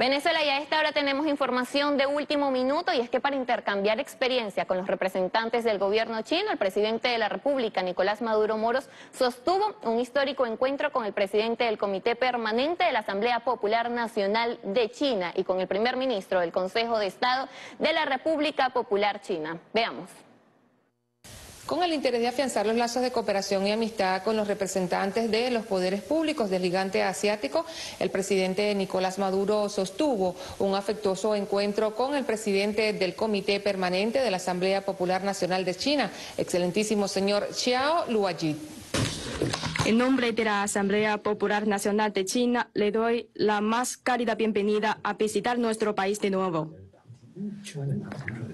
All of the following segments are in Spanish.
Venezuela y a esta hora tenemos información de último minuto y es que para intercambiar experiencia con los representantes del gobierno chino, el presidente de la República, Nicolás Maduro Moros, sostuvo un histórico encuentro con el presidente del Comité Permanente de la Asamblea Popular Nacional de China y con el primer ministro del Consejo de Estado de la República Popular China. Veamos con el interés de afianzar los lazos de cooperación y amistad con los representantes de los poderes públicos del gigante asiático, el presidente Nicolás Maduro sostuvo un afectuoso encuentro con el presidente del Comité Permanente de la Asamblea Popular Nacional de China, excelentísimo señor Xiao Luayi. En nombre de la Asamblea Popular Nacional de China, le doy la más cálida bienvenida a visitar nuestro país de nuevo.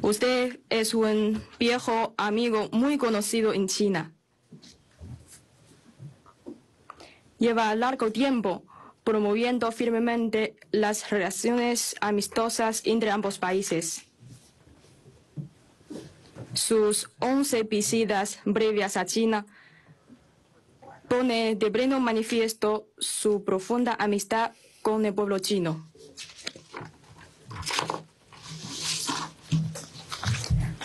Usted es un viejo amigo muy conocido en China. Lleva largo tiempo promoviendo firmemente las relaciones amistosas entre ambos países. Sus once visitas breves a China pone de pleno manifiesto su profunda amistad con el pueblo chino.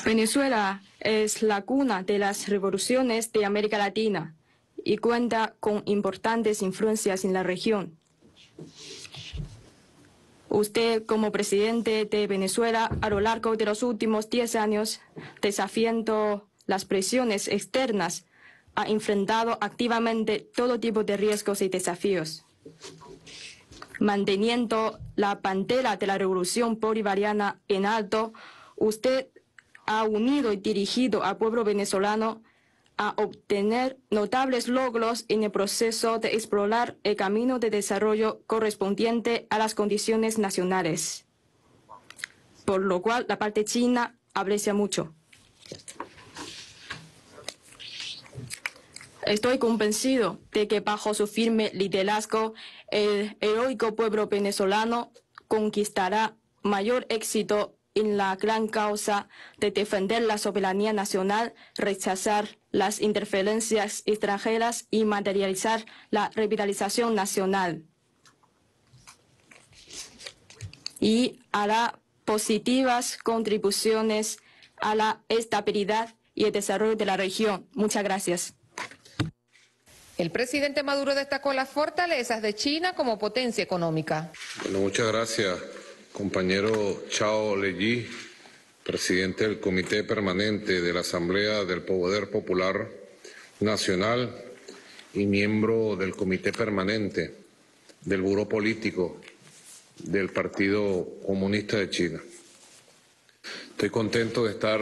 Venezuela es la cuna de las revoluciones de América Latina y cuenta con importantes influencias en la región. Usted, como presidente de Venezuela, a lo largo de los últimos diez años, desafiando las presiones externas, ha enfrentado activamente todo tipo de riesgos y desafíos. Manteniendo la pantera de la revolución bolivariana en alto, usted ha unido y dirigido al pueblo venezolano a obtener notables logros en el proceso de explorar el camino de desarrollo correspondiente a las condiciones nacionales, por lo cual la parte china aprecia mucho. Estoy convencido de que bajo su firme liderazgo, el heroico pueblo venezolano conquistará mayor éxito en la gran causa de defender la soberanía nacional, rechazar las interferencias extranjeras y materializar la revitalización nacional. Y hará positivas contribuciones a la estabilidad y el desarrollo de la región. Muchas gracias. El presidente Maduro destacó las fortalezas de China como potencia económica. Bueno, muchas gracias compañero Chao Leyi, presidente del Comité Permanente de la Asamblea del Poder Popular Nacional y miembro del Comité Permanente del Buró Político del Partido Comunista de China. Estoy contento de estar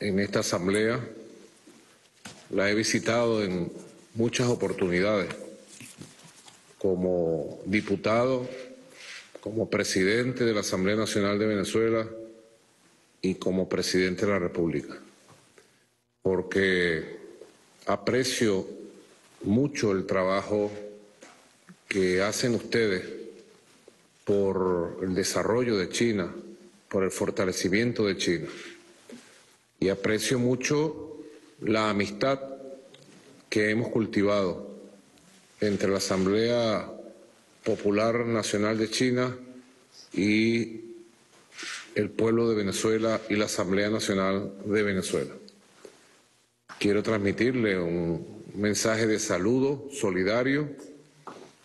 en esta asamblea. La he visitado en muchas oportunidades como diputado como presidente de la Asamblea Nacional de Venezuela y como presidente de la República, porque aprecio mucho el trabajo que hacen ustedes por el desarrollo de China, por el fortalecimiento de China. Y aprecio mucho la amistad que hemos cultivado entre la Asamblea Popular Nacional de China y el pueblo de Venezuela y la Asamblea Nacional de Venezuela. Quiero transmitirle un mensaje de saludo solidario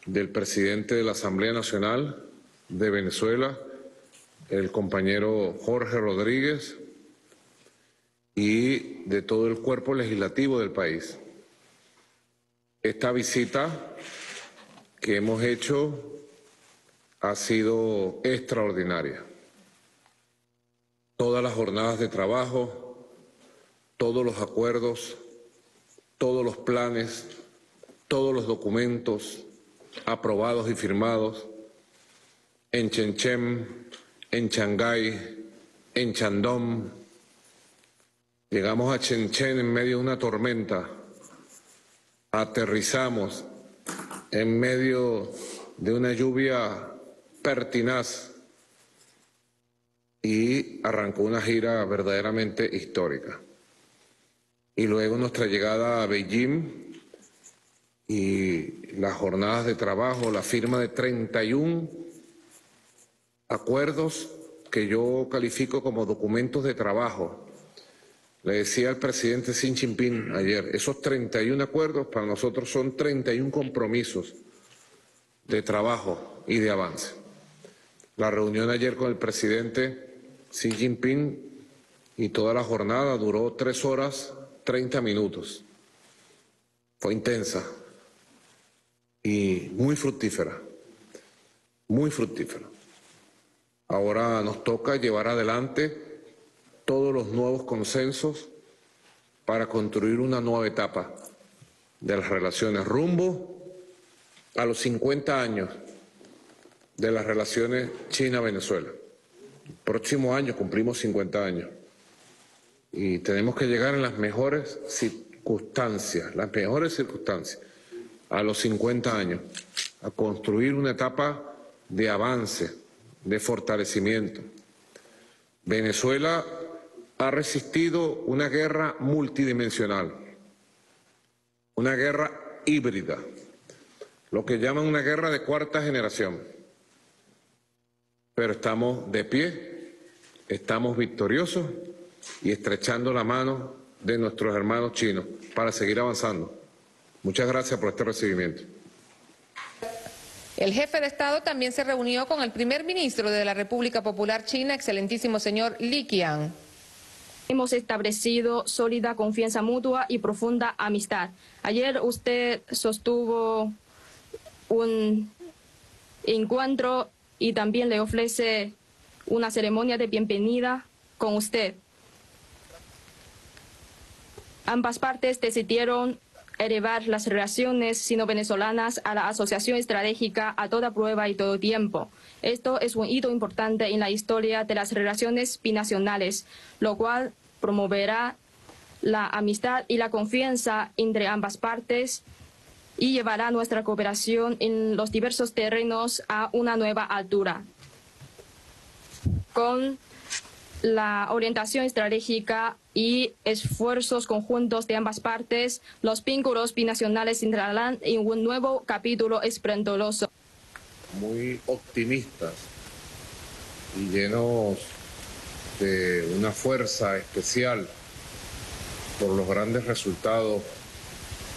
del presidente de la Asamblea Nacional de Venezuela, el compañero Jorge Rodríguez, y de todo el cuerpo legislativo del país. Esta visita que hemos hecho ha sido extraordinaria. Todas las jornadas de trabajo, todos los acuerdos, todos los planes, todos los documentos aprobados y firmados en Chenchem, en Shanghái, en Chandong. Llegamos a Chenchen en medio de una tormenta, aterrizamos en medio de una lluvia pertinaz y arrancó una gira verdaderamente histórica. Y luego nuestra llegada a Beijing y las jornadas de trabajo, la firma de 31 acuerdos que yo califico como documentos de trabajo. Le decía al presidente Xi Jinping ayer, esos 31 acuerdos para nosotros son 31 compromisos de trabajo y de avance. La reunión ayer con el presidente Xi Jinping y toda la jornada duró tres horas 30 minutos. Fue intensa y muy fructífera, muy fructífera. Ahora nos toca llevar adelante todos los nuevos consensos para construir una nueva etapa de las relaciones rumbo a los 50 años de las relaciones China-Venezuela. Próximo año cumplimos 50 años y tenemos que llegar en las mejores circunstancias, las mejores circunstancias, a los 50 años, a construir una etapa de avance, de fortalecimiento. Venezuela ha resistido una guerra multidimensional, una guerra híbrida, lo que llaman una guerra de cuarta generación. Pero estamos de pie, estamos victoriosos y estrechando la mano de nuestros hermanos chinos para seguir avanzando. Muchas gracias por este recibimiento. El jefe de Estado también se reunió con el primer ministro de la República Popular China, excelentísimo señor Li Qiang. Hemos establecido sólida confianza mutua y profunda amistad. Ayer usted sostuvo un encuentro y también le ofrece una ceremonia de bienvenida con usted. Ambas partes decidieron elevar las relaciones sino-venezolanas a la asociación estratégica a toda prueba y todo tiempo. Esto es un hito importante en la historia de las relaciones binacionales, lo cual promoverá la amistad y la confianza entre ambas partes y llevará nuestra cooperación en los diversos terrenos a una nueva altura. Con la orientación estratégica y esfuerzos conjuntos de ambas partes, los vínculos binacionales entrarán en un nuevo capítulo esplendoroso. Muy optimistas y llenos de una fuerza especial por los grandes resultados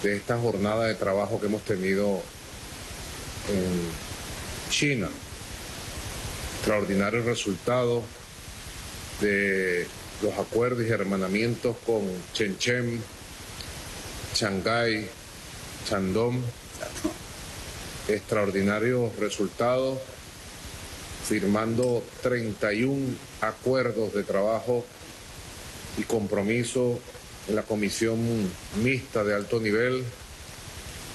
de esta jornada de trabajo que hemos tenido en China. Extraordinario resultado de los acuerdos y hermanamientos con Shenzhen, Shanghái, Shandong. Extraordinarios resultados, firmando 31 acuerdos de trabajo y compromiso en la comisión mixta de alto nivel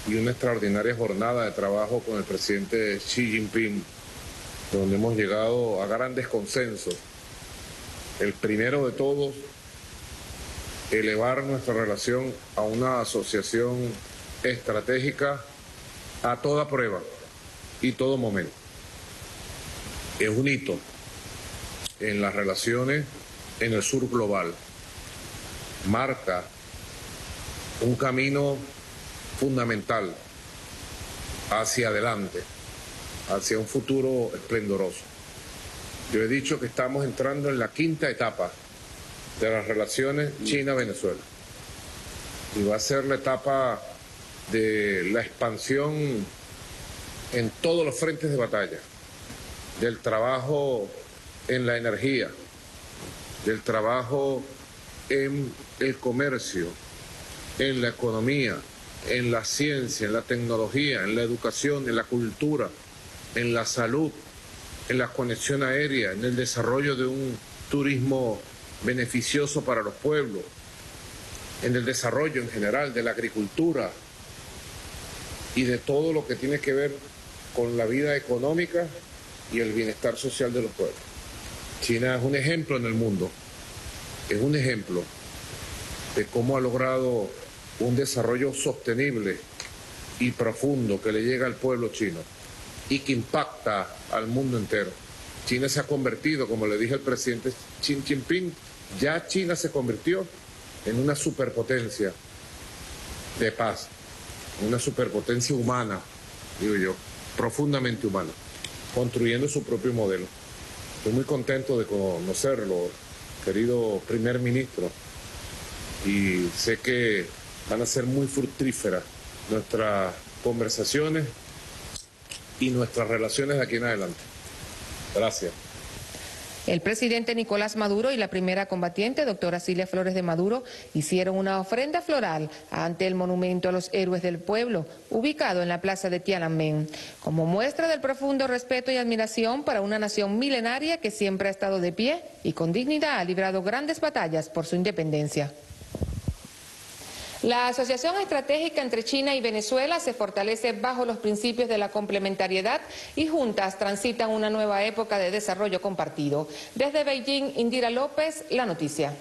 y una extraordinaria jornada de trabajo con el presidente Xi Jinping, donde hemos llegado a grandes consensos. El primero de todos, elevar nuestra relación a una asociación estratégica a toda prueba y todo momento. Es un hito en las relaciones en el sur global marca un camino fundamental hacia adelante, hacia un futuro esplendoroso. Yo he dicho que estamos entrando en la quinta etapa de las relaciones China-Venezuela. Y va a ser la etapa de la expansión en todos los frentes de batalla, del trabajo en la energía, del trabajo en el comercio, en la economía, en la ciencia, en la tecnología, en la educación, en la cultura, en la salud, en la conexión aérea, en el desarrollo de un turismo beneficioso para los pueblos, en el desarrollo en general de la agricultura y de todo lo que tiene que ver con la vida económica y el bienestar social de los pueblos. China es un ejemplo en el mundo es un ejemplo de cómo ha logrado un desarrollo sostenible y profundo que le llega al pueblo chino y que impacta al mundo entero. China se ha convertido, como le dije al presidente Xi Jinping, ya China se convirtió en una superpotencia de paz, una superpotencia humana, digo yo, profundamente humana, construyendo su propio modelo. Estoy muy contento de conocerlo, querido primer ministro, y sé que van a ser muy fructíferas nuestras conversaciones y nuestras relaciones de aquí en adelante. Gracias. El presidente Nicolás Maduro y la primera combatiente, doctora Cilia Flores de Maduro, hicieron una ofrenda floral ante el monumento a los héroes del pueblo, ubicado en la plaza de Tiananmen, como muestra del profundo respeto y admiración para una nación milenaria que siempre ha estado de pie y con dignidad ha librado grandes batallas por su independencia. La asociación estratégica entre China y Venezuela se fortalece bajo los principios de la complementariedad y juntas transitan una nueva época de desarrollo compartido. Desde Beijing, Indira López, la noticia.